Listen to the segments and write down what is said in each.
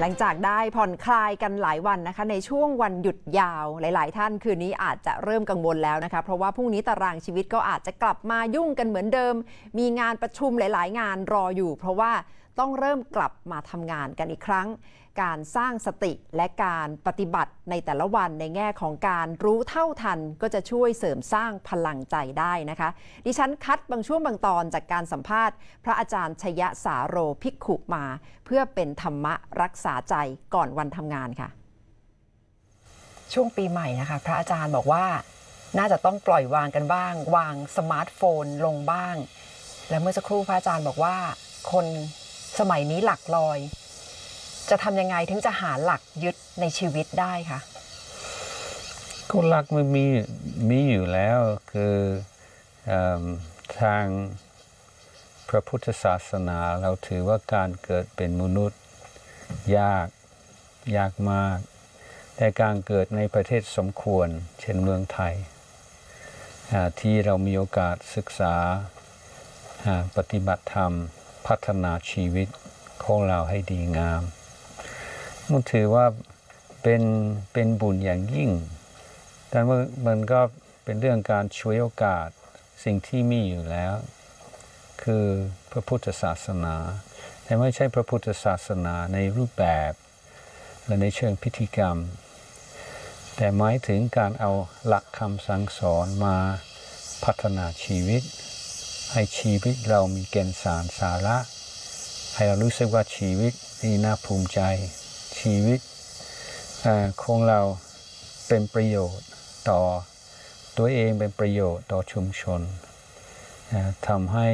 หลังจากได้ผ่อนคลายกันหลายวันนะคะ ในช่วงวันหยุดยาวหลาย ๆ ท่านคืนนี้อาจจะเริ่มกังวลแล้วนะคะ เพราะว่าพรุ่งนี้ตารางชีวิตก็อาจจะกลับมายุ่งกันเหมือนเดิม มีงานประชุมหลาย ๆ งานรออยู่ เพราะว่า ต้องเริ่มกลับมาทำงานกันอีกครั้ง การสร้างสติและการปฏิบัติในแต่ละวันในแง่ของการรู้เท่าทันก็จะช่วยเสริมสร้างพลังใจได้นะคะ ดิฉันคัดบางช่วงบางตอนจากการสัมภาษณ์ พระอาจารย์ชยสาโรภิกขุมา เพื่อเป็นธรรมะรักษาใจก่อนวันทำงานค่ะ ช่วงปีใหม่นะคะ พระอาจารย์บอกว่าน่าจะต้องปล่อยวางกันบ้าง วางสมาร์ทโฟนลงบ้าง และเมื่อสักครู่พระอาจารย์บอกว่าคน สมัยนี้หลักลอย จะทำยังไงถึงจะหาหลักยึดในชีวิตได้คะก็หลักมันมีมีอยู่แล้วคืออทางพระพุทธศาสนาเราถือว่าการเกิดเป็นมนุษย์ ยากยากมาก แต่การเกิดในประเทศสมควร เช่นเมืองไทย ที่เรามีโอกาสศึกษาปฏิบัติธรรม พัฒนาชีวิตของเราให้ดีงามมันถือว่าเป็นเป็นบุญอย่างยิ่ง แต่ว่ามันก็เป็นเรื่องการช่วยโอกาสสิ่งที่มีอยู่แล้ว คือพระพุทธศาสนา แต่ไม่ใช่พระพุทธศาสนาในรูปแบบและในเชิงพิธีกรรม แต่หมายถึงการเอาหลักคำสั่งสอนมาพัฒนาชีวิต ให้ชีวิตเรามีแก่นสารสาระ ให้เรารู้สึกว่าชีวิตนี่น่าภูมิใจ ชีวิตของเราเป็นประโยชน์ต่อตัวเองเป็นประโยชน์ต่อชุมชนทำให้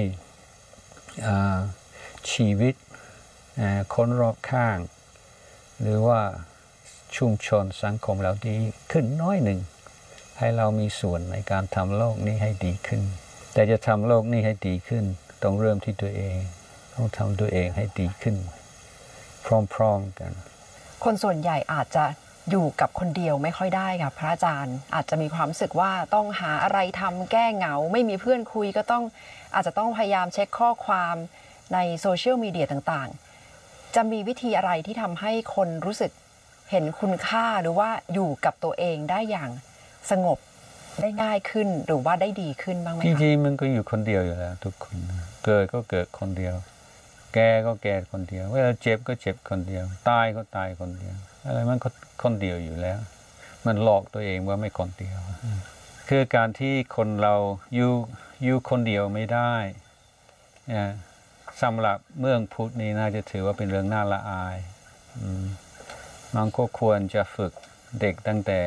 ชีวิตคนรอบข้าง หรือว่าชุมชนสังคมเราดีขึ้นน้อยหนึ่ง ให้เรามีส่วนในการทำโลกนี้ให้ดีขึ้น แต่จะทำโลกนี้ให้ดีขึ้น ต้องเริ่มที่ตัวเอง ต้องทำตัวเองให้ดีขึ้น พร้อมๆกัน คนส่วนใหญ่อาจจะอยู่กับคนเดียวไม่ค่อยได้ค่ะพระอาจารย์ อาจจะมีความรู้สึกว่าต้องหาอะไรทำแก้เหงา ไม่มีเพื่อนคุยก็ต้องอาจจะต้องพยายามเช็คข้อความในโซเชียลมีเดียต่างๆ จะมีวิธีอะไรที่ทำให้คนรู้สึกเห็นคุณค่าหรือว่าอยู่กับตัวเองได้อย่างสงบ ได้ง่ายขึ้นหรือว่าได้ดีขึ้นบ้างไหมจริงๆมันก็อยู่คนเดียวอยู่แล้ว ทุกคนเกิดก็เกิดคนเดียว แก่ก็แก่คนเดียว เวลาเจ็บก็เจ็บคนเดียว ตายก็ตายคนเดียว อะไรมันก็คนเดียวอยู่แล้ว มันหลอกตัวเองว่าไม่คนเดียว คือการที่คนเราอยู่อยู่คนเดียวไม่ได้นะสำหรับเมืองพุทธนี่น่าจะถือว่าเป็นเรื่องน่าละอายอมันก็ควรจะฝึกเด็กตั้งแต่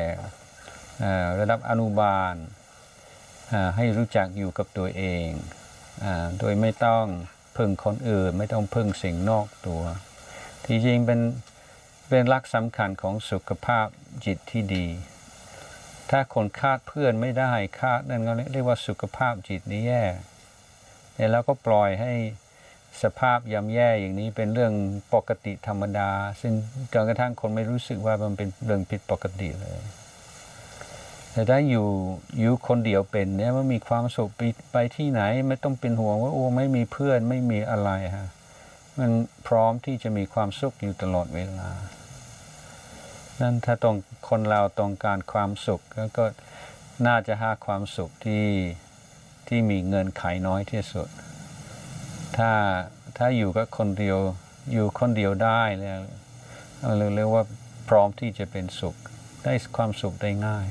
ระดับอนุบาลให้รู้จักอยู่กับตัวเอง โดยไม่ต้องพึ่งคนอื่น ไม่ต้องพึ่งสิ่งนอกตัว ที่จริงเป็นเป็นลักสำคัญของสุขภาพจิตที่ดี ถ้าคนคาดเพื่อนไม่ได้คาดนั่นก็เรียกว่าสุขภาพจิตนี้แย่เนี่แล้วก็ปล่อยให้สภาพย่ำแย่อย่างนี้เป็นเรื่องปกติธรรมดา ซึ่งจนกระทั่งคนไม่รู้สึกว่ามันเป็นเรื่องผิดปกติเลย แต่ถ้าอยู่อยู่คนเดียวเป็นเนี่ยมันมีความสุขไปไปที่ไหนไม่ต้องเป็นห่วงว่าโอ้ไม่มีเพื่อนไม่มีอะไรฮะมันพร้อมที่จะมีความสุขอยู่ตลอดเวลา นั่นถ้าต้องคนเราต้องการความสุขก็ก็น่าจะหาความสุขที่ที่มีเงินไขน้อยที่สุด ถ้าถ้าอยู่กับคนเดียวอยู่คนเดียวได้แล้วเราเรียกว่าพร้อมที่จะเป็นสุข ได้ความสุขได้ง่าย